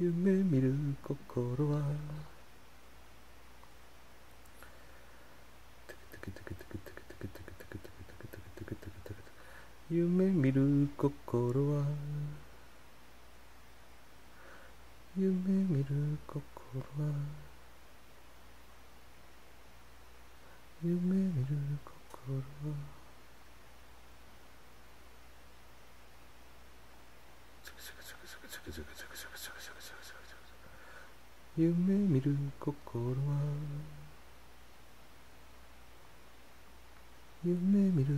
夢見る心は。夢見る心は。夢見る心は。夢見る心は。夢見る心は夢見る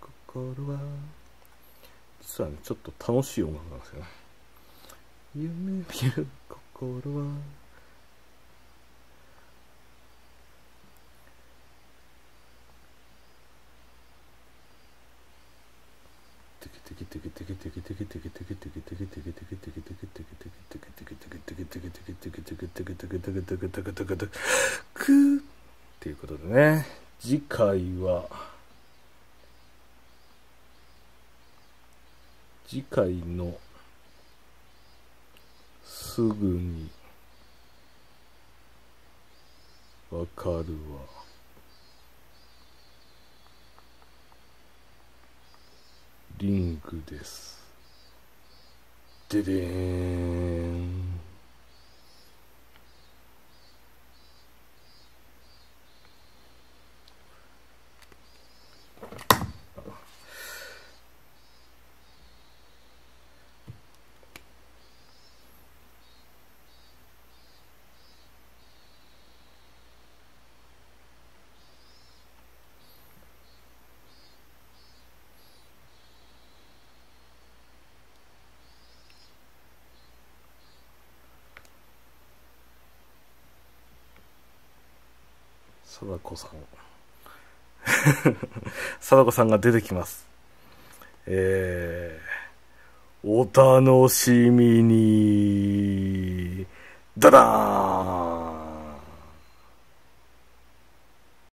心は実はねちょっと楽しい音楽なんですよね。夢見る心はっていうことでね。次回は次回のすぐにわかるわ。リングです。ででーん。貞子さん。貞子さんが出てきます。えー、お楽しみに。ダダーン